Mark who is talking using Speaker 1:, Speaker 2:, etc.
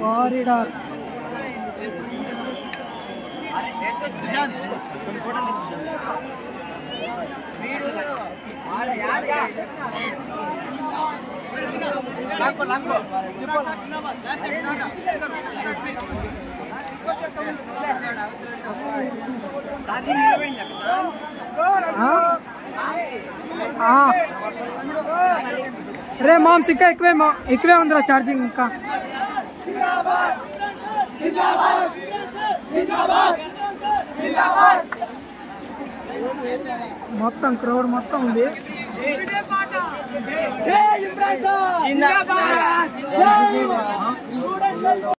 Speaker 1: Corridor. ಲಾಂಗೋ రే moms ఇంకా ఎక్కువే మా- ఎక్కువే ఉందిరా ఛార్జింగ్ ఇంకా. మొత్తం క్రౌడ్ మొత్తం ఉంది.